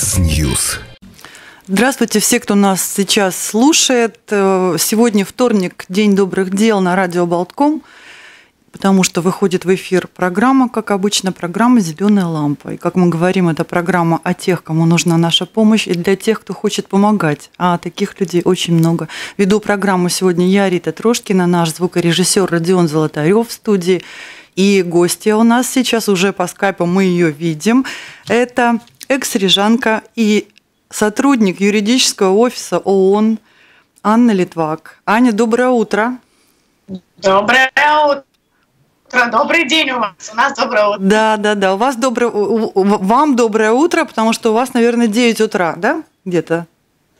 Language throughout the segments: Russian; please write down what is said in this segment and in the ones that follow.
X-News. Здравствуйте, все, кто нас сейчас слушает. Э, сегодня вторник, День добрых дел на радио Болтком, потому что выходит в эфир программа, как обычно, программа «Зеленая лампа». И, как мы говорим, это программа о тех, кому нужна наша помощь, и для тех, кто хочет помогать. А таких людей очень много. Веду программу сегодня я, Рита Трошкина, наш звукорежиссер Родион Золотарев в студии – и гостья у нас сейчас уже по скайпу, мы ее видим. Это экс-рижанка и сотрудник юридического офиса ООН Анна Литвак. Аня, доброе утро. Доброе утро. Добрый день у вас. У нас доброе утро. Да, да, да. У вас доброе, вам доброе утро, потому что у вас, наверное, 9 утра, да? Где-то?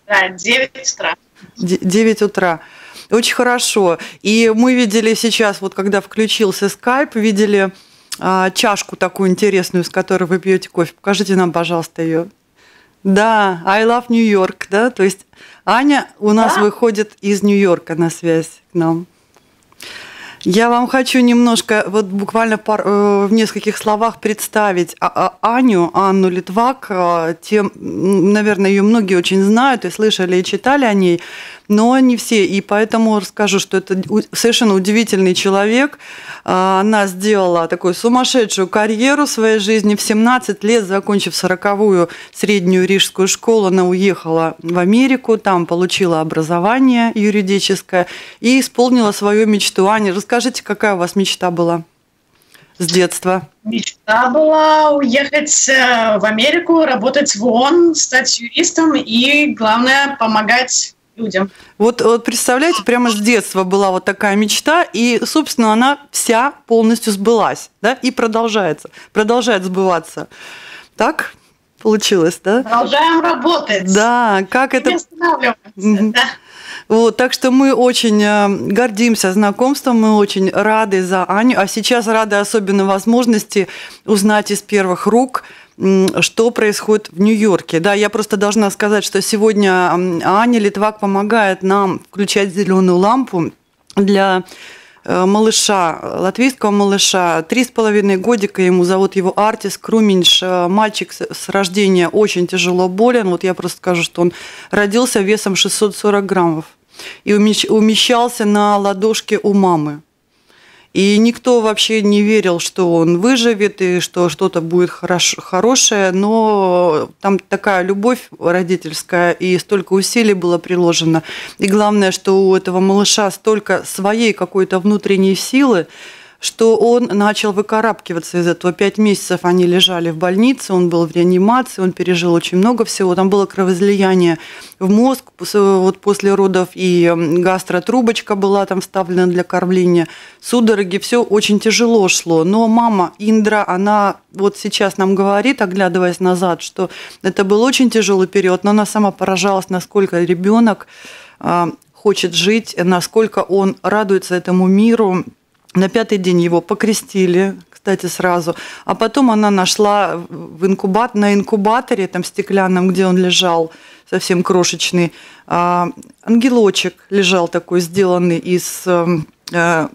Да, 9 утра. 9 утра. Очень хорошо. И мы видели сейчас, вот когда включился скайп, видели чашку такую интересную, с которой вы пьете кофе. Покажите нам, пожалуйста, ее. Да, I love New York, да, то есть Аня у нас да? выходит из Нью-Йорка на связь к нам. Я вам хочу немножко, вот буквально пар, э, в нескольких словах представить а, а, Аню, Анну Литвак. Тем, наверное, ее многие очень знают и слышали и читали о ней но не все. И поэтому расскажу, что это совершенно удивительный человек. А, она сделала такую сумасшедшую карьеру в своей жизни. В 17 лет, закончив 40-ю среднюю рижскую школу, она уехала в Америку, там получила образование юридическое и исполнила свою мечту. Аня, расскажите, какая у вас мечта была? с детства? Мечта была уехать э, в Америку, работать в ООН, стать юристом и, главное, помогать людям. Вот, вот представляете, прямо с детства была вот такая мечта, и, собственно, она вся полностью сбылась, да, и продолжается, продолжает сбываться. Так получилось, да? Продолжаем работать. Да, как это... Не да. Вот, так что мы очень э, гордимся знакомством, мы очень рады за Аню, а сейчас рады особенно возможности узнать из первых рук – что происходит в Нью-Йорке. Да, я просто должна сказать, что сегодня Аня Литвак помогает нам включать зеленую лампу для э, малыша, латвийского малыша, три с половиной годика, ему зовут его Артис Круминш, э, мальчик с рождения очень тяжело болен, вот я просто скажу, что он родился весом 640 граммов и умещался на ладошке у мамы. И никто вообще не верил, что он выживет и что что-то будет хорош, хорошее, но там такая любовь родительская и столько усилий было приложено. И главное, что у этого малыша столько своей какой-то внутренней силы, что он начал выкарабкиваться из этого. Пять месяцев они лежали в больнице, он был в реанимации, он пережил очень много всего. Там было кровоизлияние в мозг вот после родов, и гастротрубочка была там вставлена для кормления, судороги, все очень тяжело шло. Но мама Индра, она вот сейчас нам говорит, оглядываясь назад, что это был очень тяжелый период, но она сама поражалась, насколько ребенок а, хочет жить, насколько он радуется этому миру, на пятый день его покрестили, кстати, сразу. А потом она нашла в инкубат, на инкубаторе, там стеклянном, где он лежал, совсем крошечный, а, ангелочек лежал такой, сделанный из эм, э,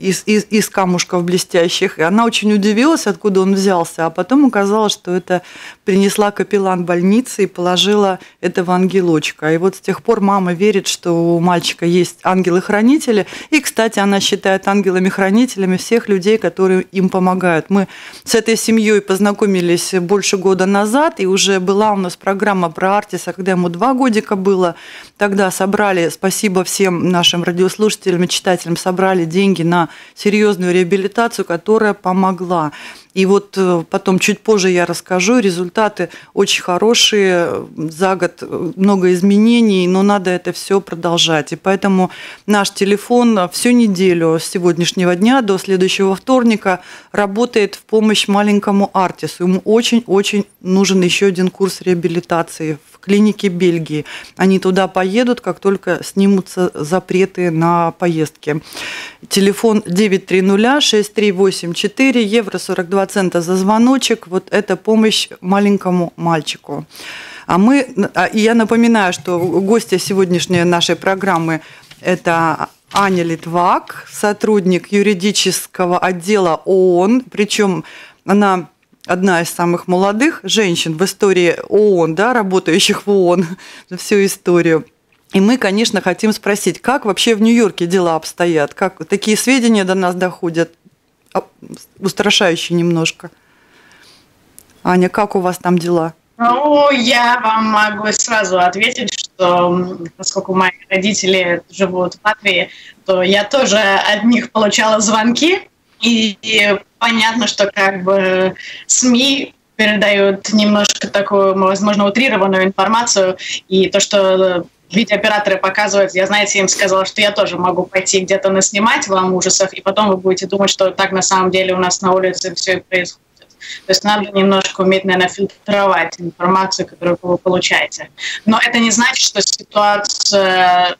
из, из, из камушков блестящих. И она очень удивилась, откуда он взялся. А потом оказалось, что это принесла капеллан больницы и положила этого ангелочка. И вот с тех пор мама верит, что у мальчика есть ангелы-хранители. И, кстати, она считает ангелами-хранителями всех людей, которые им помогают. Мы с этой семьей познакомились больше года назад, и уже была у нас программа про Артиса, когда ему два годика было. Тогда собрали, спасибо всем нашим радиослушателям и читателям, собрали деньги на серьезную реабилитацию, которая помогла. И вот э, потом чуть позже я расскажу. Результаты очень хорошие. За год много изменений, но надо это все продолжать. И поэтому наш телефон всю неделю с сегодняшнего дня до следующего вторника работает в помощь маленькому артису. Ему очень-очень нужен еще один курс реабилитации в клинике Бельгии. Они туда поедут, как только снимутся запреты на поездки. Телефон 930-6384, евро 42 цента за звоночек. Вот это помощь маленькому мальчику. А мы, а, и я напоминаю, что гостья сегодняшней нашей программы – это Аня Литвак, сотрудник юридического отдела ООН, причем она одна из самых молодых женщин в истории ООН, да, работающих в ООН за всю историю. И мы, конечно, хотим спросить, как вообще в Нью-Йорке дела обстоят, как такие сведения до нас доходят, устрашающие немножко. Аня, как у вас там дела? Ну, я вам могу сразу ответить, что поскольку мои родители живут в Латвии, то я тоже от них получала звонки, и понятно, что как бы СМИ передают немножко такую, возможно, утрированную информацию, и то, что видеооператоры показывают, я, знаете, им сказала, что я тоже могу пойти где-то наснимать вам ужасов, и потом вы будете думать, что так на самом деле у нас на улице все и происходит. То есть надо немножко уметь, наверное, фильтровать информацию, которую вы получаете. Но это не значит, что ситуация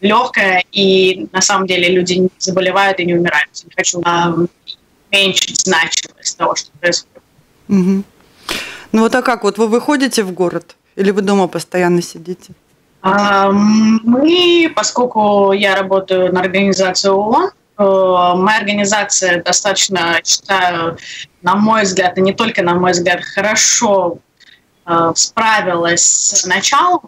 легкая, и на самом деле люди не заболевают и не умирают. Я хочу уменьшить значимость того, что происходит. Угу. Ну вот а как? Вот вы выходите в город или вы дома постоянно сидите? А, мы, поскольку я работаю на организацию ООН, моя организация достаточно, считаю, на мой взгляд, и не только на мой взгляд, хорошо э, справилась с началом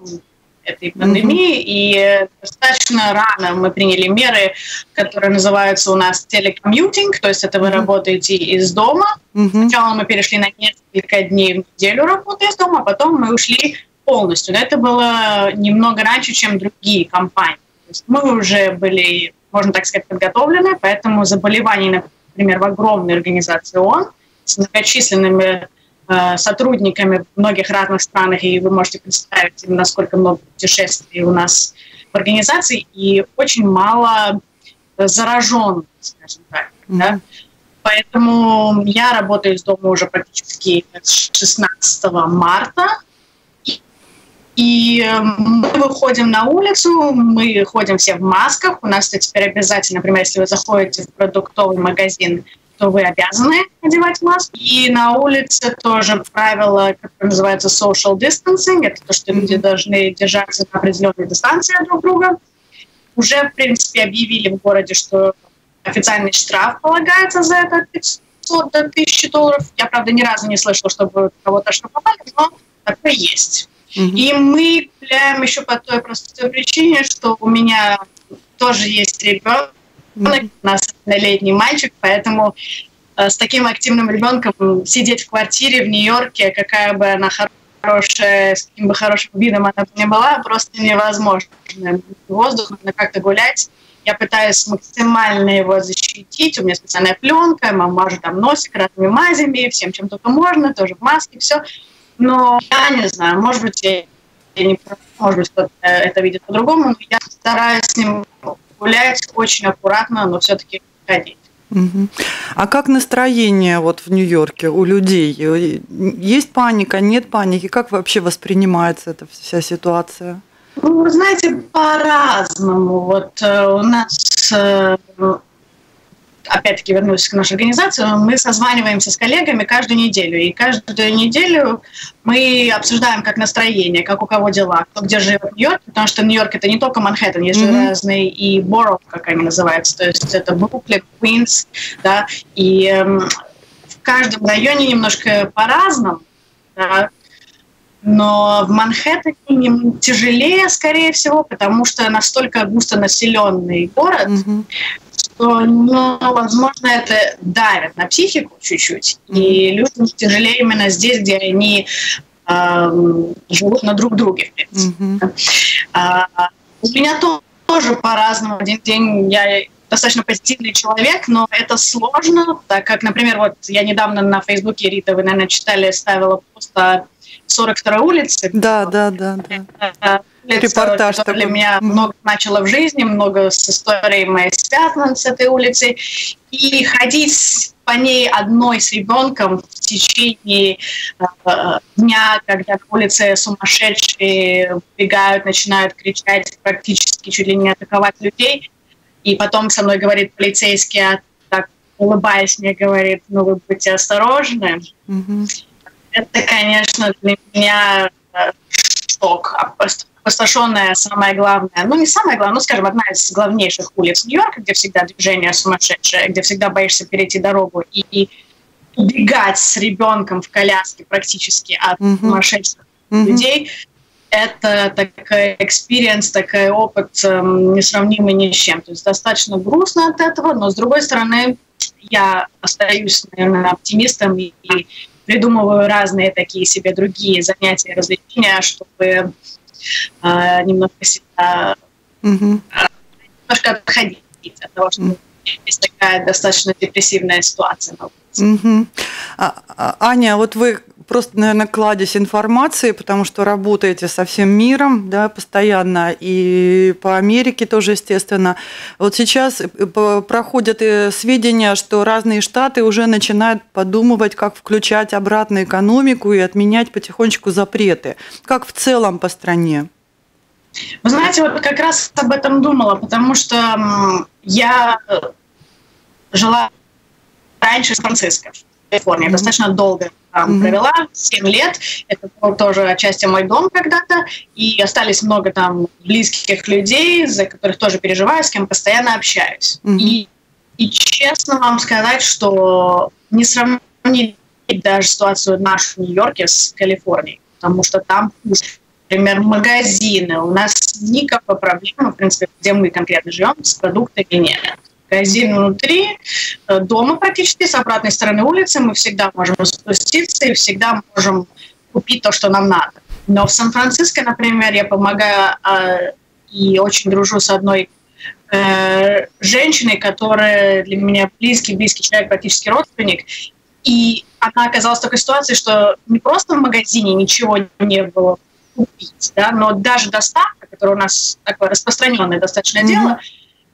этой пандемии, mm-hmm. и достаточно рано мы приняли меры, которые называются у нас телекомьютинг, то есть это вы mm-hmm. работаете из дома. Mm-hmm. Сначала мы перешли на несколько дней в неделю работы из дома, а потом мы ушли полностью. Но это было немного раньше, чем другие компании. То есть мы уже были можно так сказать, подготовлены, поэтому заболеваний, например, в огромной организации ООН с многочисленными э, сотрудниками в многих разных странах, и вы можете представить, насколько много путешествий у нас в организации, и очень мало зараженных, скажем так. Mm-hmm. Да? Поэтому я работаю из дома уже практически с 16 марта, и эм, мы выходим на улицу, мы ходим все в масках. У нас это теперь обязательно, например, если вы заходите в продуктовый магазин, то вы обязаны одевать маску. И на улице тоже правило, которое называется social distancing, это то, что люди должны держаться на определенной дистанции друг друга. Уже, в принципе, объявили в городе, что официальный штраф полагается за это от 500 до 1000 долларов. Я, правда, ни разу не слышала, чтобы кого-то штрафовали, но такое есть. И мы гуляем еще по той простой причине, что у меня тоже есть ребенок, mm-hmm. у нас летний мальчик, поэтому э, с таким активным ребенком сидеть в квартире в Нью-Йорке, какая бы она хорошая, с каким бы хорошим видом она не была, просто невозможно. Воздух, надо как-то гулять. Я пытаюсь максимально его защитить. У меня специальная пленка, мама мажет там носик разными мазями, всем, чем только можно, тоже в маске, все. Но я не знаю, может быть, я, не может быть, кто-то это видит по-другому, но я стараюсь с ним гулять очень аккуратно, но все-таки ходить. А как настроение вот в Нью-Йорке у людей? Есть паника, нет паники? Как вообще воспринимается эта вся ситуация? Ну, вы знаете, по-разному. Вот э, у нас э, опять-таки вернусь к нашей организации, мы созваниваемся с коллегами каждую неделю. И каждую неделю мы обсуждаем, как настроение, как у кого дела, кто где живет в Нью-Йорке, потому что Нью-Йорк это не только Манхэттен, есть mm-hmm. разные и Боро, как они называются, то есть это Бруклин, Квинс, да, и э, в каждом районе немножко по-разному, да, но в Манхэттене тяжелее, скорее всего, потому что настолько густонаселенный город, mm-hmm что, ну, возможно, это давит на психику чуть-чуть. И людям тяжелее именно здесь, где они э, живут на друг друге. Mm-hmm. А, у меня тоже по-разному. Один день я достаточно позитивный человек, но это сложно, так как, например, вот я недавно на Фейсбуке, Рита, вы, наверное, читали, ставила пост 42 улице. Да, да, да. да. Репортаж такой. Для меня много начало в жизни, много с историей моей связано с этой улицей. И ходить по ней одной с ребенком в течение э, дня, когда на улице сумасшедшие бегают, начинают кричать, практически чуть ли не атаковать людей. И потом со мной говорит полицейский, а так улыбаясь мне говорит, ну вы будьте осторожны. Mm-hmm это, конечно, для меня э, шок. Опустошенная самое главное, ну не самое главное, ну скажем, одна из главнейших улиц Нью-Йорка, где всегда движение сумасшедшее, где всегда боишься перейти дорогу. И, и убегать с ребенком в коляске практически от mm-hmm. сумасшедших mm-hmm. людей, это такой experience, такой опыт эм, несравнимый ни с чем. То есть достаточно грустно от этого, но с другой стороны, я остаюсь, наверное, оптимистом и, и придумываю разные такие себе другие занятия, развлечения, чтобы э, немножко себя mm-hmm. немножко отходить от того, что mm-hmm. есть такая достаточно депрессивная ситуация на улице. Mm-hmm. А, а, Аня, вот вы просто, наверное, кладезь информации, потому что работаете со всем миром, да, постоянно, и по Америке тоже, естественно. Вот сейчас э, проходят э, сведения, что разные штаты уже начинают подумывать, как включать обратно экономику и отменять потихонечку запреты. Как в целом по стране? Вы знаете, вот как раз об этом думала, потому что я жила раньше в Сан-Франциско, Калифорнии, достаточно долго там mm-hmm. провела, 7 лет. Это был тоже отчасти мой дом когда-то. И остались много там близких людей, за которых тоже переживаю, с кем постоянно общаюсь. Mm-hmm. И, и честно вам сказать, что не сравнить даже ситуацию нашу в Нью-Йорке с Калифорнией, потому что там например, магазины. У нас никакой проблемы, в принципе, где мы конкретно живем, с продуктами нет магазин внутри э, дома практически, с обратной стороны улицы. Мы всегда можем спуститься и всегда можем купить то, что нам надо. Но в Сан-Франциско, например, я помогаю э, и очень дружу с одной э, женщиной, которая для меня близкий, близкий человек, практически родственник. И она оказалась в такой ситуации, что не просто в магазине ничего не было купить, да, но даже доставка, которая у нас такое распространенное достаточно mm-hmm. дело,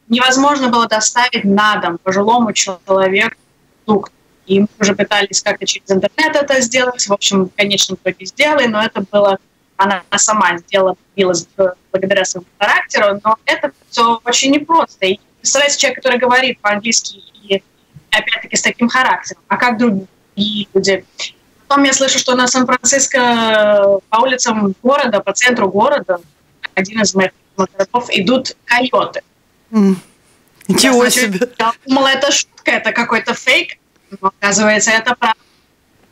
невозможно было доставить на дом пожилому человеку продукт. И мы уже пытались как-то через интернет это сделать. В общем, в конечном итоге сделали, но это было... Она сама сделала, билась благодаря своему характеру, но это все очень непросто. И представляете, человек, который говорит по-английски и опять-таки с таким характером, а как другие люди? Потом я слышу, что на Сан-Франциско по улицам города, по центру города, один из моих городов, идут койоты. Ничего я, себе. Я думала, это шутка, это какой-то фейк, но оказывается, это правда.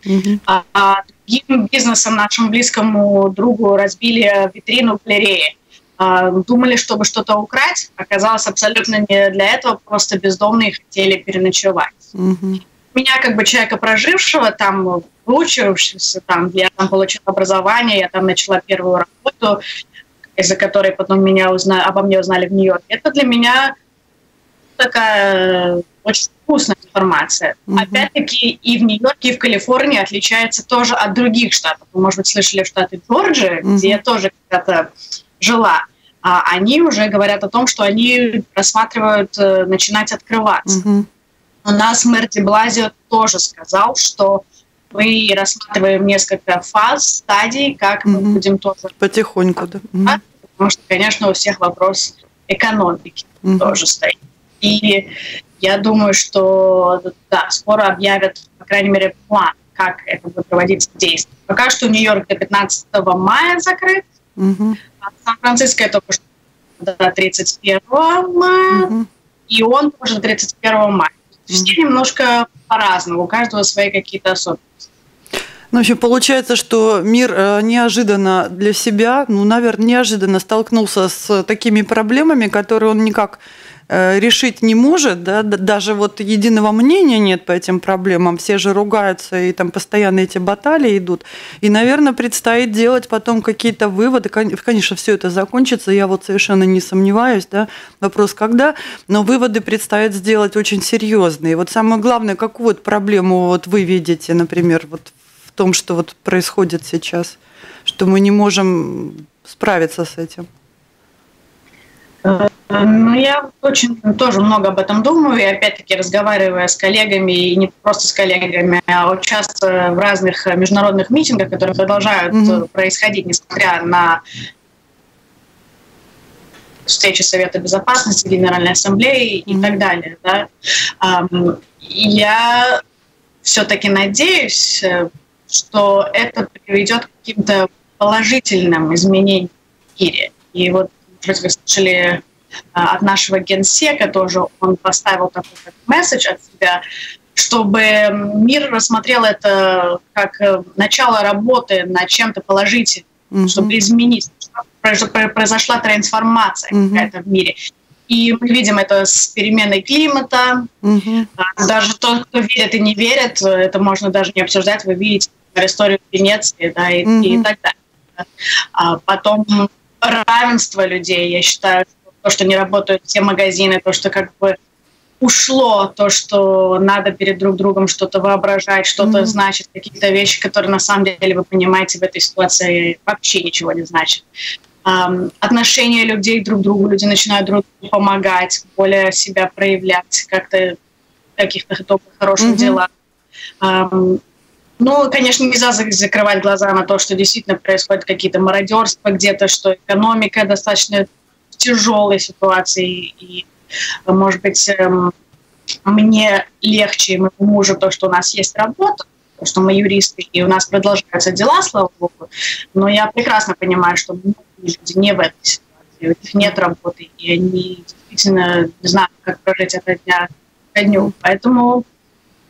Mm-hmm. А, а другим бизнесом нашему близкому другу разбили витрину галереи. А, думали, чтобы что-то украть, оказалось абсолютно не для этого, просто бездомные хотели переночевать. Mm-hmm. Меня как бы человека прожившего, там, выучившегося, там, я там получила образование, я там начала первую работу, из-за которой потом меня узнали, обо мне узнали в Нью-Йорке. Это для меня такая очень вкусная информация. Mm-hmm. Опять-таки и в Нью-Йорке, и в Калифорнии отличается тоже от других штатов. Вы, может быть, слышали в штаты Джорджия, mm-hmm. где я тоже когда-то жила. А они уже говорят о том, что они рассматривают э, начинать открываться. Mm-hmm. У нас мэр Деблазио тоже сказал, что мы рассматриваем несколько фаз, стадий, как mm-hmm. мы будем тоже... Потихоньку, да. Mm-hmm. Потому что, конечно, у всех вопрос экономики mm-hmm. тоже стоит. И я думаю, что да, скоро объявят, по крайней мере, план, как это будет проводиться в действии. Пока что Нью-Йорк до 15 мая закрыт, mm-hmm. а Сан-Франциско только что до 31 мая, mm-hmm. и он тоже до 31 мая. Все mm-hmm. немножко по-разному, у каждого свои какие-то особенности. Ну, в общем, получается, что мир э, неожиданно для себя, ну, наверное, неожиданно столкнулся с такими проблемами, которые он никак э, решить не может, да, даже вот единого мнения нет по этим проблемам, все же ругаются, и там постоянно эти баталии идут. И, наверное, предстоит делать потом какие-то выводы. Конечно, все это закончится, я вот совершенно не сомневаюсь, да, вопрос когда, но выводы предстоит сделать очень серьезные. Вот самое главное, какую вот проблему вот вы видите, например, вот том, что вот происходит сейчас, что мы не можем справиться с этим? Ну, я очень тоже много об этом думаю, и опять-таки разговаривая с коллегами, и не просто с коллегами, а участвуя в разных международных митингах, которые продолжают mm-hmm. происходить, несмотря на встречи Совета Безопасности, Генеральной Ассамблеи mm-hmm. и так далее. Да? Я все-таки надеюсь, э, что это приведет к каким-то положительным изменениям в мире. И вот, может, вы слышали а, от нашего генсека тоже, он поставил такой месседж от себя, чтобы мир рассмотрел это как э, начало работы над чем-то положительным, mm-hmm. чтобы изменить, чтобы произошла трансформация mm-hmm. какая-то в мире. И мы видим это с переменой климата. Mm-hmm. Даже тот, кто верит и не верит, это можно даже не обсуждать. Вы видите историю Венеции да, и, mm-hmm. и так далее. А потом равенство людей. Я считаю, что то, что не работают все магазины, то, что как бы ушло то, что надо перед друг другом что-то воображать, что-то mm-hmm. значит, какие-то вещи, которые на самом деле вы понимаете в этой ситуации вообще ничего не значат. Um, отношения людей друг к другу, люди начинают друг другу помогать, более себя проявлять как-то в каких-то добрых, хороших mm-hmm. делах. Um, ну, конечно, нельзя закрывать глаза на то, что действительно происходят какие-то мародерства где-то, что экономика достаточно в тяжелой ситуации и может быть, эм, мне легче, моему мужу, то, что у нас есть работа, то, что мы юристы, и у нас продолжаются дела, слава богу. Но я прекрасно понимаю, что люди не в этой ситуации, у них нет работы, и они действительно не знают, как прожить это дня ко дню. Поэтому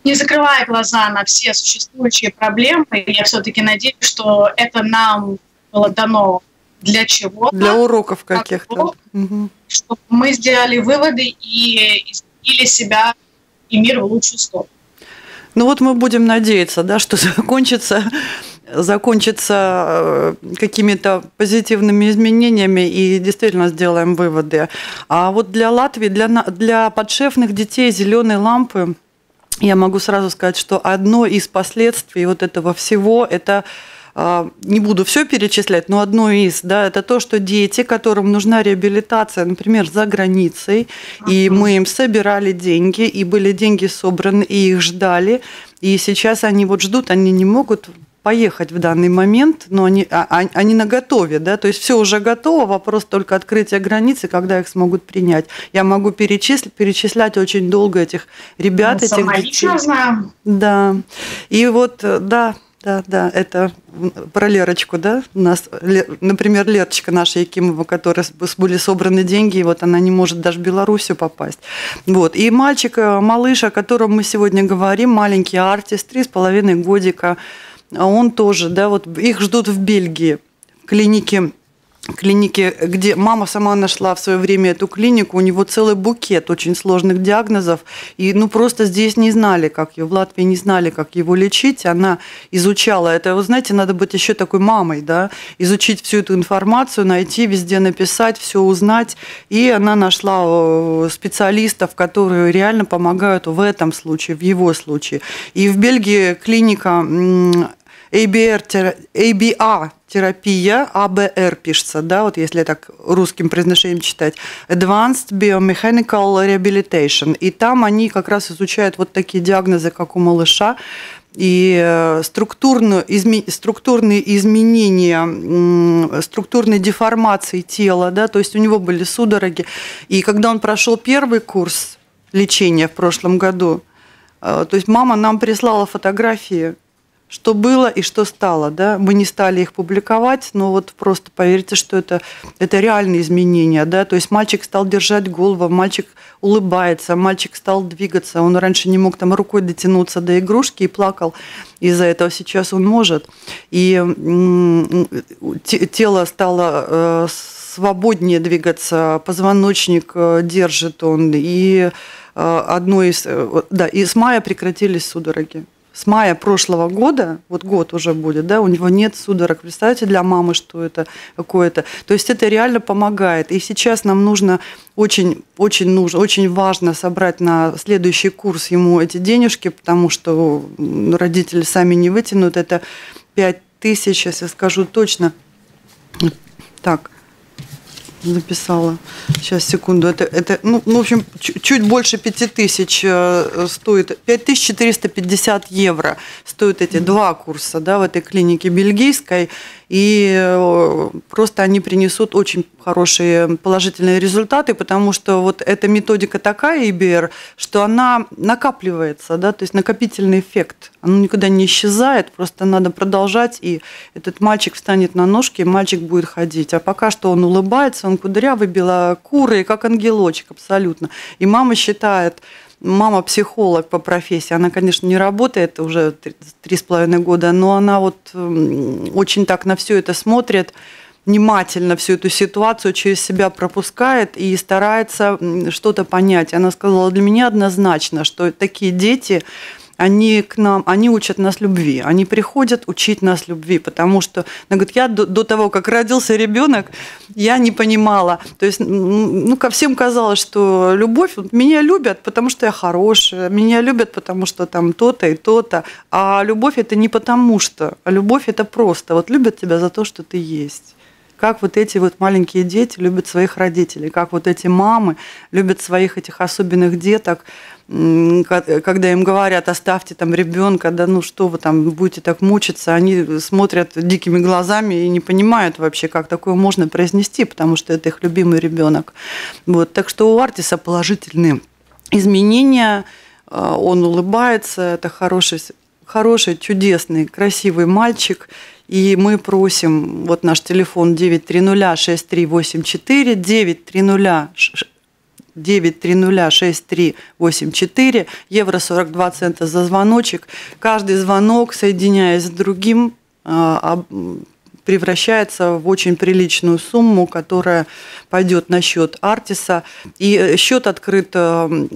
не закрывая глаза на все существующие проблемы, я все-таки надеюсь, что это нам было дано для чего? Для уроков каких-то. Угу. Чтобы мы сделали выводы и изменили себя и мир в лучшую сторону. Ну вот мы будем надеяться, да, что закончится закончится э, какими-то позитивными изменениями и действительно сделаем выводы. А вот для Латвии, для, для подшефных детей зеленые лампы, я могу сразу сказать, что одно из последствий вот этого всего – это а, не буду все перечислять, но одно из, да, это то, что дети, которым нужна реабилитация, например, за границей, и мы им собирали деньги, и были деньги собраны, и их ждали, и сейчас они вот ждут, они не могут поехать в данный момент, но они, а, а, они на готове, да, то есть все уже готово, вопрос только открытия границы, когда их смогут принять. Я могу перечислить, перечислять очень долго этих ребят, ну, этих детей. знаю. Да, и вот, да, да, да, это про Лерочку, да? У нас, например, Лерочка наша Якимова, которая были собраны деньги, и вот она не может даже в Белоруссию попасть. Вот. И мальчик, э, малыш, о котором мы сегодня говорим, маленький артист, три с половиной годика, он тоже, да, вот их ждут в Бельгии, в клинике клинике, где мама сама нашла в свое время эту клинику, у него целый букет очень сложных диагнозов, и ну просто здесь не знали, как ее, в Латвии не знали, как его лечить, она изучала это, вы знаете, надо быть еще такой мамой, да, изучить всю эту информацию, найти, везде написать, все узнать, и она нашла э, специалистов, которые реально помогают в этом случае, в его случае. И в Бельгии клиника ABR, ABA терапия, АБР пишется, да, вот если так русским произношением читать, Advanced Biomechanical Rehabilitation. И там они как раз изучают вот такие диагнозы, как у малыша, и э, структурную, структурные изменения, структурные деформации тела, да, то есть у него были судороги. И когда он прошел первый курс лечения в прошлом году, э, то есть мама нам прислала фотографии что было и что стало. Да? Мы не стали их публиковать, но вот просто поверьте, что это, это реальные изменения. Да? То есть мальчик стал держать голову, мальчик улыбается, мальчик стал двигаться. Он раньше не мог там рукой дотянуться до игрушки и плакал из-за этого. Сейчас он может. И тело стало э, свободнее двигаться, позвоночник э, держит он. И э, одно из... Да, и с мая прекратились судороги с мая прошлого года, вот год уже будет, да, у него нет судорог. Представьте для мамы, что это какое-то. То есть это реально помогает. И сейчас нам нужно очень, очень нужно, очень важно собрать на следующий курс ему эти денежки, потому что родители сами не вытянут. Это 5 тысяч, сейчас я скажу точно. Так, записала. Сейчас, секунду. Это, это ну, ну, в общем, чуть больше 5000 э, стоит. 5450 евро стоят эти два курса да, в этой клинике бельгийской. И э, просто они принесут очень хорошие положительные результаты, потому что вот эта методика такая, ИБР, что она накапливается, да, то есть накопительный эффект. Оно никогда не исчезает, просто надо продолжать, и этот мальчик встанет на ножки, и мальчик будет ходить. А пока что он улыбается, он кудрявый, белокурый, как ангелочек абсолютно. И мама считает, Мама психолог по профессии. Она, конечно, не работает уже три с половиной года, но она вот очень так на все это смотрит внимательно всю эту ситуацию через себя пропускает и старается что-то понять. Она сказала, для меня однозначно, что такие дети, они к нам, они учат нас любви. Они приходят учить нас любви, потому что, она говорит, я до, до того, как родился ребенок, я не понимала. То есть, ну, ко всем казалось, что любовь, меня любят, потому что я хорошая, меня любят, потому что там то-то и то-то. А любовь это не потому что, а любовь это просто. Вот любят тебя за то, что ты есть как вот эти вот маленькие дети любят своих родителей, как вот эти мамы любят своих этих особенных деток, когда им говорят, оставьте там ребенка, да ну что вы там будете так мучиться, они смотрят дикими глазами и не понимают вообще, как такое можно произнести, потому что это их любимый ребенок. Вот, так что у Артиса положительные изменения, а, он улыбается, это хороший, хороший, чудесный, красивый мальчик, и мы просим, вот наш телефон 9306384, 930 9306384, евро 42 цента за звоночек. Каждый звонок, соединяясь с другим, а, превращается в очень приличную сумму, которая пойдет на счет Артиса. И э, счет открыт, э,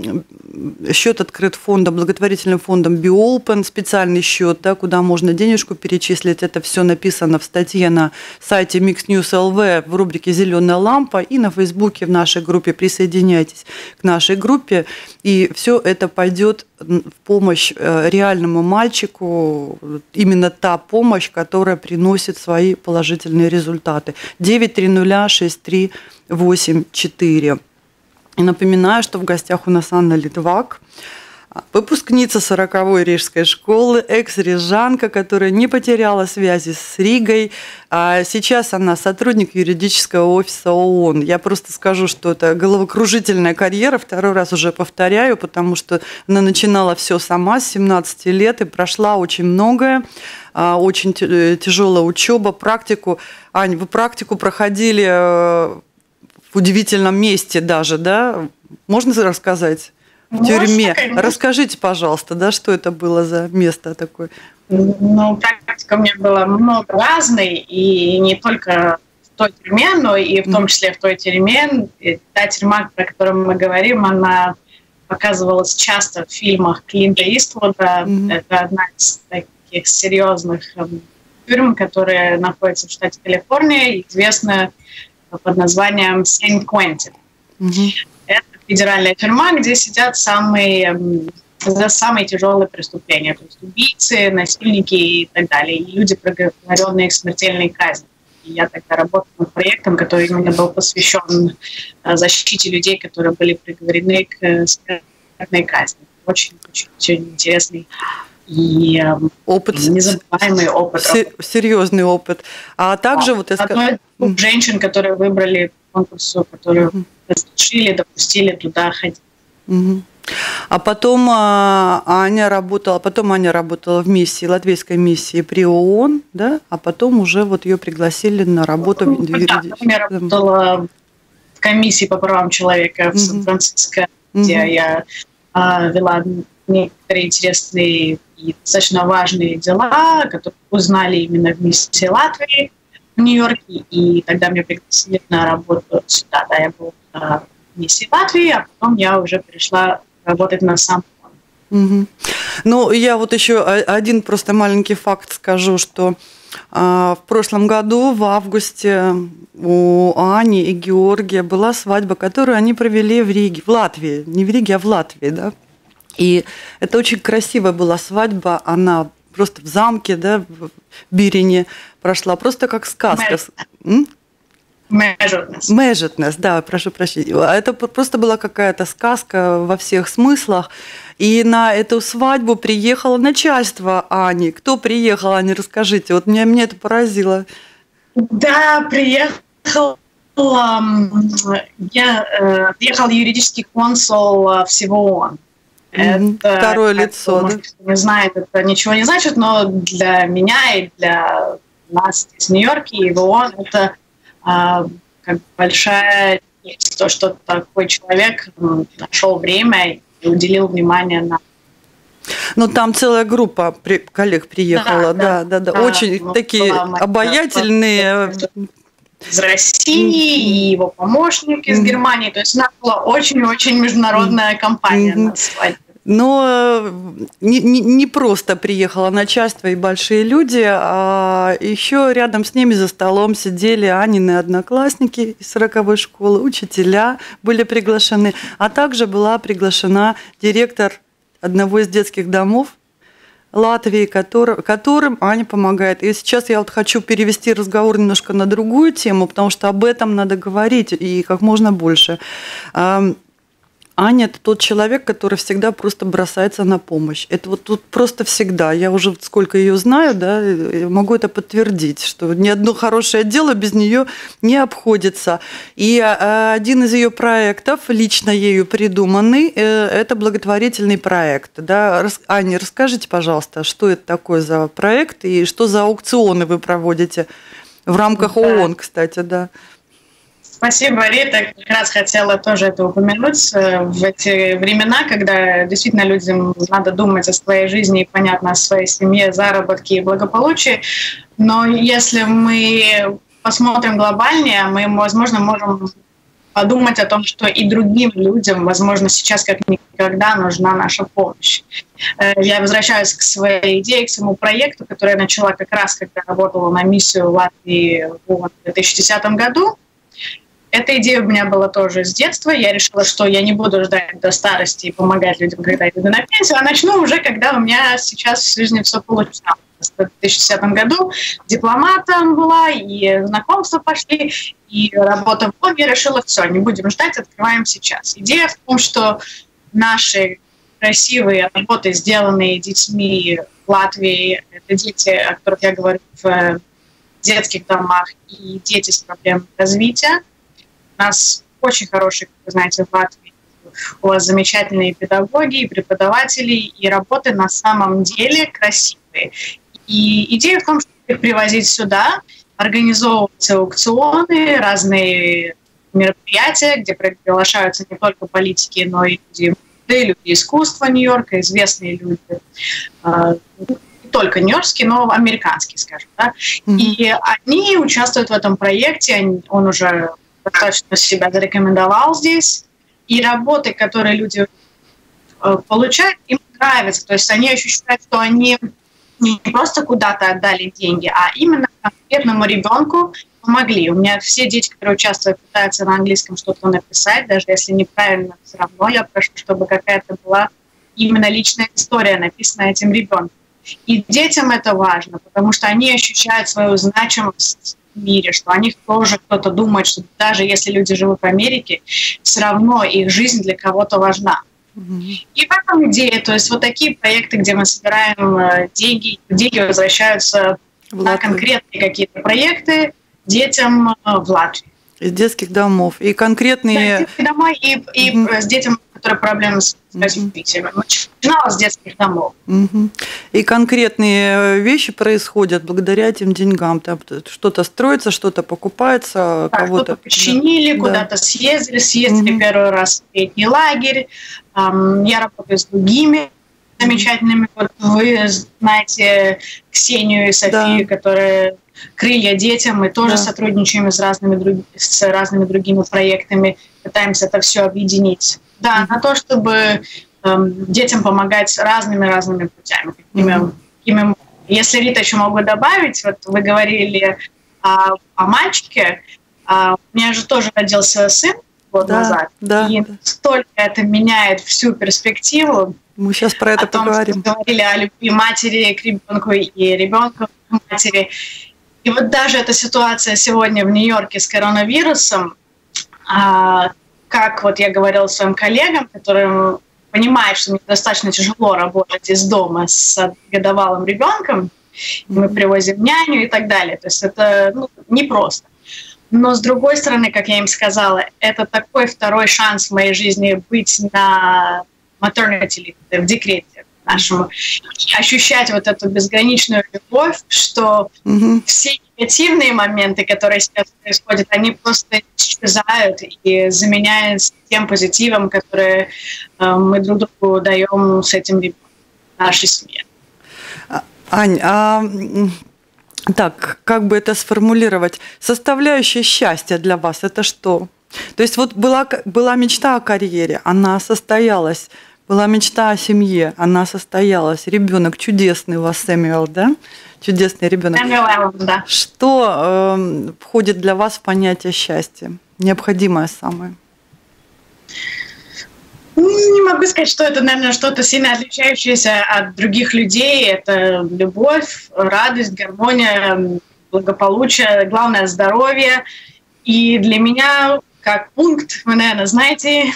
счет открыт фондом, благотворительным фондом BioOpen, специальный счет, да, куда можно денежку перечислить. Это все написано в статье на сайте Mix News LV в рубрике «Зеленая лампа» и на Фейсбуке в нашей группе. Присоединяйтесь к нашей группе. И все это пойдет в помощь э, реальному мальчику, именно та помощь, которая приносит свои положительные результаты. 9306384. И напоминаю, что в гостях у нас Анна Литвак – Выпускница 40-й рижской школы, экс-рижанка, которая не потеряла связи с Ригой. А сейчас она сотрудник юридического офиса ООН. Я просто скажу, что это головокружительная карьера, второй раз уже повторяю, потому что она начинала все сама с 17 лет и прошла очень многое а, очень тяжелая учеба, практику. Ань, вы практику проходили э, в удивительном месте даже, да? Можно рассказать? В тюрьме. Расскажите, пожалуйста, да, что это было за место такое? Ну, практика у меня была много разной, и не только в той тюрьме, но и в том числе в той тюрьме. И та тюрьма, про которую мы говорим, она показывалась часто в фильмах Клинта Иствуда. Mm-hmm. Это одна из таких серьезных эм, тюрьм, которая находится в штате Калифорния, известна под названием Сент-Квентин. Mm-hmm федеральная тюрьма, где сидят самые за самые тяжелые преступления, то есть убийцы, насильники и так далее, и люди, приговоренные к смертельной казни. И я тогда работала над проектом, который именно был посвящен э, защите людей, которые были приговорены к э, смертной казни. Очень-очень интересный и опыт, незабываемый опыт. Серьезный опыт. А также да. вот... Одной из женщин, которые выбрали конкурсу, которые разрешили, допустили туда ходить. Угу. А потом а, Аня работала, потом Аня работала в миссии, латвийской миссии при ООН, да, а потом уже вот ее пригласили на работу ну. Да, я работала в комиссии по правам человека в Сан-Франциско, где угу. я а, вела некоторые интересные и достаточно важные дела, которые узнали именно в миссии Латвии в Нью-Йорке, и тогда меня пригласили на работу сюда. Да, я была в миссии Латвии, а потом я уже пришла работать на сам Угу. Ну, я вот еще один просто маленький факт скажу, что а, в прошлом году, в августе, у Ани и Георгия была свадьба, которую они провели в Риге, в Латвии. Не в Риге, а в Латвии, да. И это очень красивая была свадьба. Она просто в замке, да, в Бирине прошла, просто как сказка. Межетнес, да, прошу прощения. Это просто была какая-то сказка во всех смыслах. И на эту свадьбу приехало начальство Ани. Кто приехал, Ани, расскажите. Вот меня, меня это поразило. Да, приехал я э, приехал юридический консул э, всего ООН. Это, Второе лицо. Может, да? не знает, это ничего не значит, но для меня и для нас из Нью-Йорка и в ООН это а, как большая честь, то, что такой человек нашел время и уделил внимание на ну, там целая группа при, коллег приехала, да, да, да, да. да. очень ну, такие обаятельные. Из России и его помощник из Германии. То есть у нас была очень-очень международная компания на свадьбе. Но э, не, не, не просто приехало начальство и большие люди, а еще рядом с ними за столом сидели Анины одноклассники из 40 школы, учителя были приглашены, а также была приглашена директор одного из детских домов Латвии, который, которым Аня помогает. И сейчас я вот хочу перевести разговор немножко на другую тему, потому что об этом надо говорить и как можно больше. Аня – это тот человек, который всегда просто бросается на помощь. Это вот тут просто всегда. Я уже сколько ее знаю, да, могу это подтвердить, что ни одно хорошее дело без нее не обходится. И а, один из ее проектов, лично ею придуманный, э, это благотворительный проект. Да. Аня, расскажите, пожалуйста, что это такое за проект и что за аукционы вы проводите в рамках ООН, кстати, да. Спасибо, Рита. Как раз хотела тоже это упомянуть. Э, в эти времена, когда действительно людям надо думать о своей жизни и, понятно, о своей семье, заработке и благополучии. Но если мы посмотрим глобальнее, мы, возможно, можем подумать о том, что и другим людям, возможно, сейчас как никогда нужна наша помощь. Э, я возвращаюсь к своей идее, к своему проекту, который я начала как раз, когда работала на миссию в Латвии в 2010 году. Эта идея у меня была тоже с детства. Я решила, что я не буду ждать до старости и помогать людям, когда я иду на пенсию, а начну уже, когда у меня сейчас в жизни все получилось. В 2010 году дипломатом была, и знакомства пошли, и работа в блоге. Я решила, все, не будем ждать, открываем сейчас. Идея в том, что наши красивые работы, сделанные детьми Латвии, это дети, о которых я говорю в детских домах, и дети с проблемами развития – у нас очень хорошие, как вы знаете, в Латвии у вас замечательные педагоги и преподаватели, и работы на самом деле красивые. И идея в том, чтобы их привозить сюда, организовывать аукционы, разные мероприятия, где приглашаются не только политики, но и люди, люди искусства Нью-Йорка, известные люди, а, не только нью-йоркские, но американские, скажем. Да? Mm-hmm. И они участвуют в этом проекте, он уже достаточно себя зарекомендовал здесь. И работы, которые люди э, получают, им нравятся. То есть они ощущают, что они не просто куда-то отдали деньги, а именно конкретному ребенку помогли. У меня все дети, которые участвуют, пытаются на английском что-то написать, даже если неправильно, все равно я прошу, чтобы какая-то была именно личная история, написанная этим ребенком. И детям это важно, потому что они ощущают свою значимость мире, что о них тоже кто-то думает, что даже если люди живут в Америке, все равно их жизнь для кого-то важна. И в этом идея, то есть вот такие проекты, где мы собираем э, деньги, деньги возвращаются в на конкретные какие-то проекты детям э, в Латвии. Из детских домов. И конкретные... Да, детских домов и, и угу. с детям которые проблемы с развитием. Начинала с детских домов. Угу. И конкретные вещи происходят благодаря этим деньгам. Там что-то строится, что-то покупается, да, кого-то... починили, да. куда-то съездили, съездили угу. первый раз в летний лагерь. Я работаю с другими замечательными. Вот вы знаете Ксению и Софию, да. которые крылья детям. Мы тоже да. сотрудничаем с разными, с разными другими проектами, пытаемся это все объединить. Да, mm-hmm. на то, чтобы эм, детям помогать разными-разными путями. Какими, какими, если, Рита, еще могу добавить, вот вы говорили о, о мальчике, а, у меня же тоже родился сын год да, назад, да, и да. столько это меняет всю перспективу. Мы сейчас про это о том, поговорим. Что говорили о любви матери к ребенку и ребенка к матери. И вот даже эта ситуация сегодня в Нью-Йорке с коронавирусом, а, как вот я говорила своим коллегам, которые понимают, что мне достаточно тяжело работать из дома с годовалым ребенком, мы привозим няню и так далее. То есть это ну, непросто. Но с другой стороны, как я им сказала, это такой второй шанс в моей жизни быть на maternity leave, в декрете. Нашему, ощущать вот эту безграничную любовь, что угу. все негативные моменты, которые сейчас происходят, они просто исчезают и заменяются тем позитивом, который э, мы друг другу даем с этим в нашей семье. А, Ань, а так, как бы это сформулировать? Составляющая счастья для вас – это что? То есть вот была, была мечта о карьере, она состоялась. Была мечта о семье, она состоялась. Ребенок чудесный у вас, Сэмюэл, да? Чудесный ребенок. Сэмюэл, да. Что э, входит для вас в понятие счастья? Необходимое самое? Не могу сказать, что это, наверное, что-то сильно отличающееся от других людей. Это любовь, радость, гармония, благополучие, главное здоровье. И для меня как пункт, вы, наверное, знаете,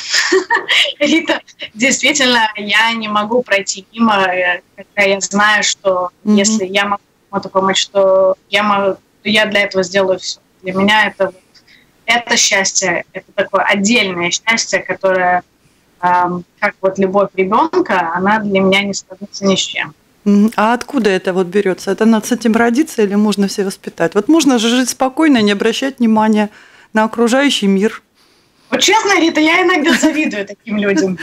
Рита, действительно, я не могу пройти мимо, когда я знаю, что mm-hmm. если я могу кому-то помочь, что я, могу, то я для этого сделаю все. Для меня это, вот, это счастье, это такое отдельное счастье, которое, эм, как вот любовь ребенка, она для меня не сравнится ни с чем. А откуда это вот берется? Это надо с этим родиться или можно все воспитать? Вот можно же жить спокойно, не обращать внимания на окружающий мир. Вот честно, Рита, я иногда завидую таким людям.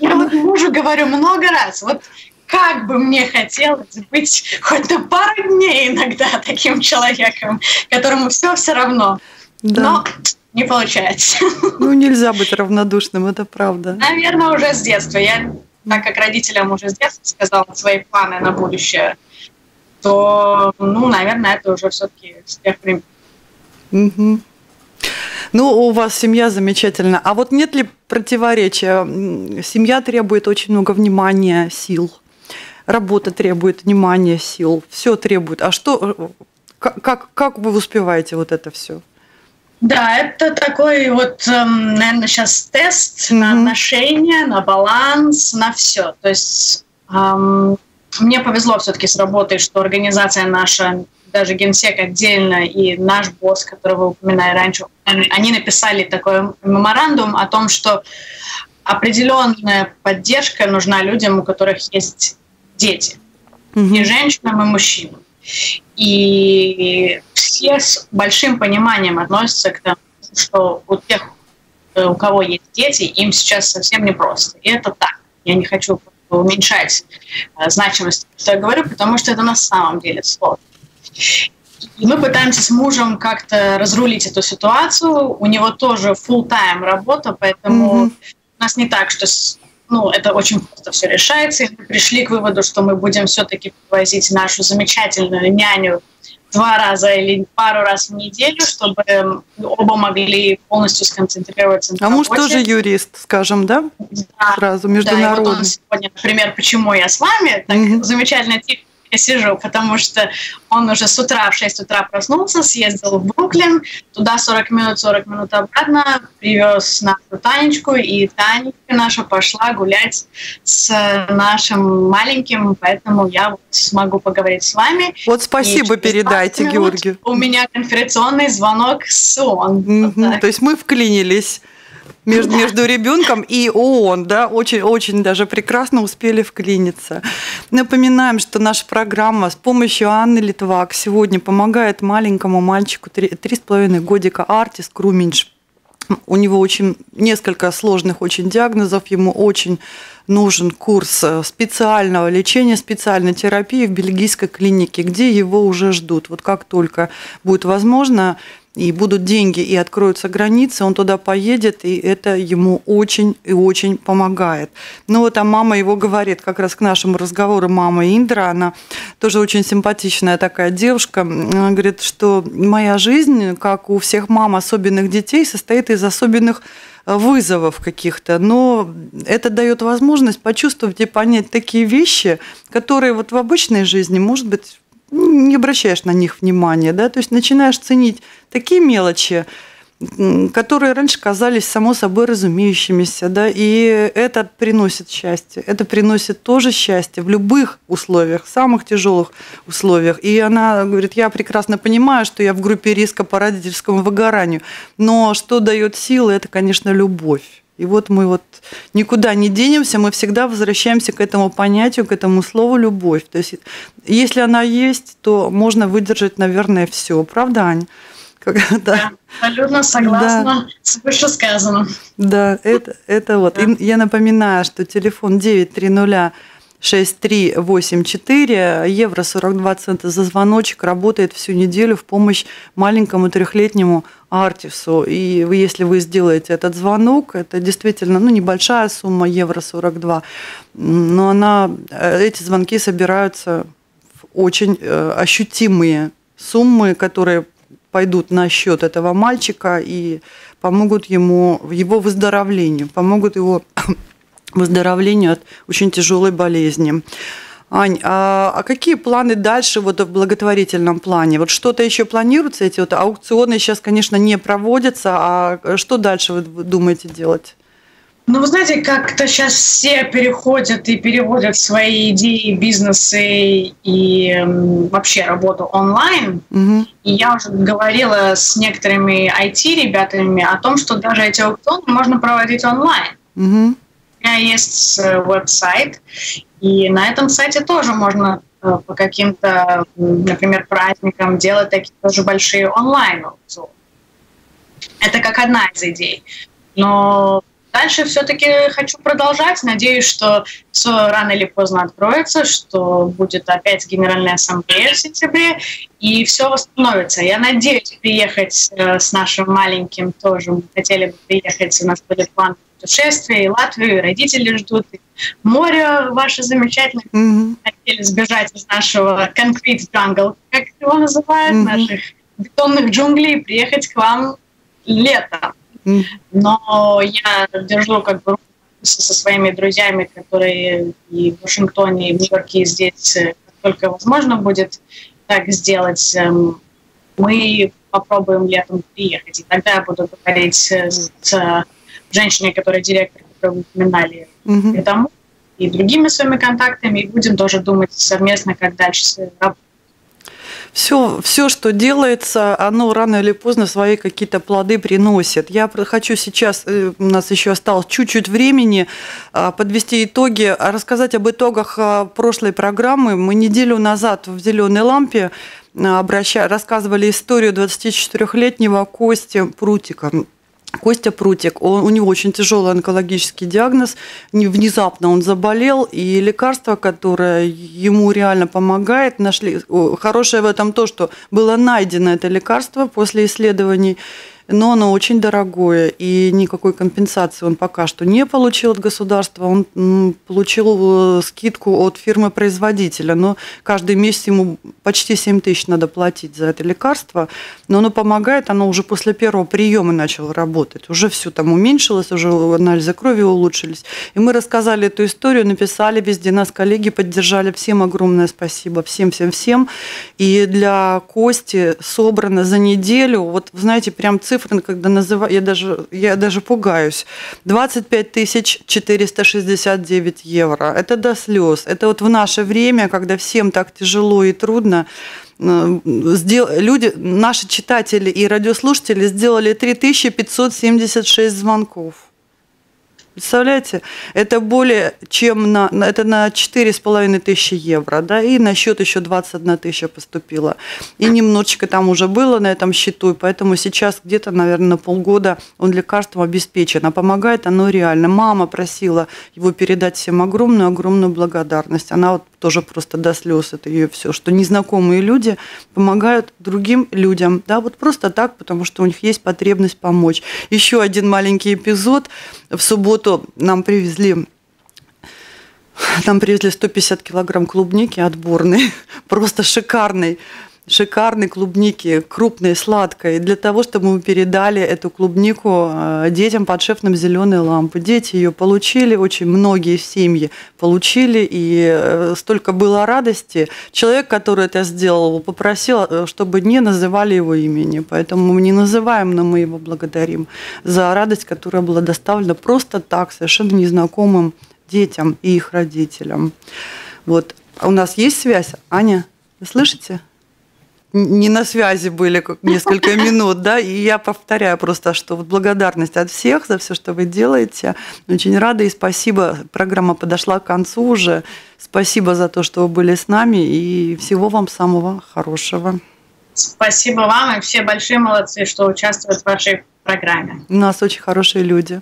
Я вот мужу говорю много раз, вот как бы мне хотелось быть хоть на пару дней иногда таким человеком, которому все все равно. Да. Но не получается. Ну, нельзя быть равнодушным, это правда. Наверное, уже с детства. Я, так как родителям уже с детства сказала свои планы на будущее, то, ну, наверное, это уже все-таки с тех времен. Угу. Ну, у вас семья замечательная. А вот нет ли противоречия? Семья требует очень много внимания, сил. Работа требует внимания, сил. Все требует. А что, как, как, как вы успеваете вот это все? Да, это такой вот, эм, наверное, сейчас тест mm-hmm. на отношения, на баланс, на все. То есть эм, мне повезло все-таки с работой, что организация наша даже генсек отдельно и наш босс, которого упоминали раньше, они написали такой меморандум о том, что определенная поддержка нужна людям, у которых есть дети, mm-hmm. и женщинам, и мужчинам. И все с большим пониманием относятся к тому, что у тех, э, у кого есть дети, им сейчас совсем непросто. И это так. Я не хочу уменьшать э, значимость, что я говорю, потому что это на самом деле сложно. И мы пытаемся с мужем как-то разрулить эту ситуацию. У него тоже full-time работа, поэтому mm-hmm. у нас не так, что ну, это очень просто все решается. И мы пришли к выводу, что мы будем все-таки привозить нашу замечательную няню два раза или пару раз в неделю, чтобы оба могли полностью сконцентрироваться на А муж тоже юрист, скажем, да? Да. Сразу международный. Да, и вот он сегодня, например, почему я с вами, так mm-hmm. замечательно тихо сижу, потому что он уже с утра, в 6 утра проснулся, съездил в Бруклин, туда 40 минут, 40 минут обратно, привез нашу Танечку, и Танечка наша пошла гулять с нашим маленьким, поэтому я вот смогу поговорить с вами. Вот спасибо передайте, Георгию. У меня конференционный звонок с ООН. Mm-hmm. Вот То есть мы вклинились между, да. между ребенком и ООН, да, очень, очень даже прекрасно успели вклиниться. Напоминаем, что наша программа с помощью Анны Литвак сегодня помогает маленькому мальчику три с половиной годика Артис Круминч. У него очень несколько сложных очень диагнозов, ему очень нужен курс э, специального лечения, специальной терапии в бельгийской клинике, где его уже ждут. Вот как только будет возможно, и будут деньги, и откроются границы, он туда поедет, и это ему очень и очень помогает. Ну вот, а мама его говорит, как раз к нашему разговору, мама Индра, она тоже очень симпатичная такая девушка, она говорит, что моя жизнь, как у всех мам особенных детей, состоит из особенных вызовов каких-то, но это дает возможность почувствовать и понять такие вещи, которые вот в обычной жизни, может быть, не обращаешь на них внимания, да, то есть начинаешь ценить такие мелочи, которые раньше казались само собой разумеющимися, да, и это приносит счастье, это приносит тоже счастье в любых условиях, самых тяжелых условиях. И она говорит, я прекрасно понимаю, что я в группе риска по родительскому выгоранию, но что дает силы, это, конечно, любовь И вот мы вот никуда не денемся, мы всегда возвращаемся к этому понятию, к этому слову «любовь». То есть если она есть, то можно выдержать, наверное, все. Правда, Ань? Как, да. Абсолютно согласна да. с вышесказанным. Да, это, это вот. Да. И я напоминаю, что телефон 930 6384, евро 42 цента за звоночек, работает всю неделю в помощь маленькому трехлетнему Артису. И вы, если вы сделаете этот звонок, это действительно ну, небольшая сумма, евро 42, но она, э, эти звонки собираются в очень э, ощутимые суммы, которые пойдут на счет этого мальчика и помогут ему в его выздоровлению, помогут его выздоровлению от очень тяжелой болезни. Ань, а, а какие планы дальше вот в благотворительном плане? Вот что-то еще планируется? Эти вот аукционы сейчас, конечно, не проводятся, а что дальше вы думаете делать? Ну, вы знаете, как-то сейчас все переходят и переводят свои идеи, бизнесы и вообще работу онлайн. Угу. И я уже говорила с некоторыми IT-ребятами о том, что даже эти аукционы можно проводить онлайн. Угу меня есть э, веб-сайт, и на этом сайте тоже можно э, по каким-то, например, праздникам делать такие тоже большие онлайн аукционы. Это как одна из идей. Но дальше все-таки хочу продолжать. Надеюсь, что все рано или поздно откроется, что будет опять Генеральная Ассамблея в сентябре, и все восстановится. Я надеюсь приехать э, с нашим маленьким тоже. Мы хотели бы приехать, у нас были планы путешествия, и Латвию, и родители ждут, и море ваше замечательное. Mm-hmm. Хотели сбежать из нашего concrete jungle, как его называют, mm-hmm. наших бетонных джунглей, приехать к вам летом. Mm-hmm. Но я держу как бы со своими друзьями, которые и в Вашингтоне, и в Нью-Йорке, и здесь, э, как только возможно будет так сделать, эм, мы попробуем летом приехать. И тогда я буду говорить с женщине, которая директор, которую вы упоминали, угу. тому, и другими своими контактами, и будем тоже думать совместно, как дальше работать. Все, все, что делается, оно рано или поздно свои какие-то плоды приносит. Я хочу сейчас, э, у нас еще осталось чуть-чуть времени, а, подвести итоги, а рассказать об итогах а, прошлой программы. Мы неделю назад в «Зеленой лампе» обращали, рассказывали историю 24-летнего Кости Прутика. Костя Прутик, он, у него очень тяжелый онкологический диагноз, внезапно он заболел, и лекарство, которое ему реально помогает, нашли. Хорошее в этом то, что было найдено это лекарство после исследований, но оно очень дорогое, и никакой компенсации он пока что не получил от государства. Он получил э, скидку от фирмы-производителя, но каждый месяц ему почти 7 тысяч надо платить за это лекарство, но оно помогает, оно уже после первого приема начало работать, уже все там уменьшилось, уже анализы крови улучшились. И мы рассказали эту историю, написали везде, нас коллеги поддержали, всем огромное спасибо, всем-всем-всем. И для Кости собрано за неделю, вот, знаете, прям цифры цифры, когда называю, я даже, я даже пугаюсь. 25 тысяч 469 евро. Это до слез. Это вот в наше время, когда всем так тяжело и трудно, э, люди, наши читатели и радиослушатели сделали 3576 звонков. Представляете, это более чем на, это на 4,5 тысячи евро, да, и на счет еще 21 тысяча поступила. И немножечко там уже было на этом счету, и поэтому сейчас где-то, наверное, на полгода он лекарством обеспечен. А помогает оно реально. Мама просила его передать всем огромную-огромную благодарность. Она вот тоже просто до слез это ее все, что незнакомые люди помогают другим людям, да, вот просто так, потому что у них есть потребность помочь. Еще один маленький эпизод. В субботу нам привезли нам привезли 150 килограмм клубники отборной, просто шикарной шикарной клубники, крупной, сладкой, для того, чтобы мы передали эту клубнику э, детям под шефным зеленой лампы. Дети ее получили, очень многие семьи получили, и э, столько было радости. Человек, который это сделал, попросил, э, чтобы не называли его имени, поэтому мы не называем, но мы его благодарим за радость, которая была доставлена просто так, совершенно незнакомым детям и их родителям. Вот. А у нас есть связь, Аня? Вы слышите? Не на связи были несколько минут, да, и я повторяю просто, что вот благодарность от всех за все, что вы делаете. Очень рада и спасибо. Программа подошла к концу уже. Спасибо за то, что вы были с нами и всего вам самого хорошего. Спасибо вам и все большие молодцы, что участвуют в вашей программе. У нас очень хорошие люди.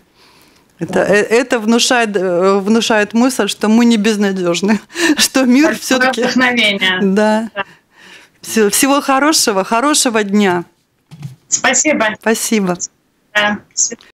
Это, да. Э, это внушает, э, внушает мысль, что мы не безнадежны, что мир все-таки... Вдохновение. Да. да. Все, всего хорошего, хорошего дня. Спасибо. Спасибо. Да.